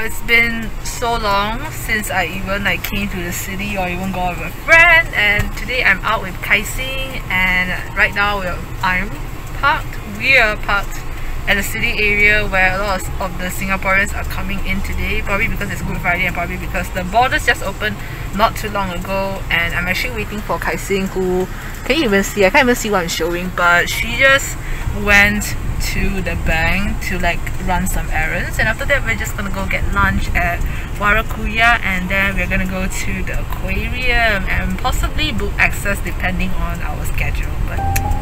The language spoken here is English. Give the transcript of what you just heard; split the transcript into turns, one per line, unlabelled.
it's been so long since I even like came to the city or even go out with a friend. And today I'm out with Kaixing and right now we're, I'm parked, we are parked at the city area where a lot of the Singaporeans are coming in today probably because it's Good Friday and probably because the borders just opened not too long ago. And I'm actually waiting for Kaixing who can you even see? I can't even see what I'm showing but she just went to the bank to like run some errands. And after that we're just gonna go get lunch at Warakuya and then we're gonna go to the aquarium and possibly BookXcess depending on our schedule. But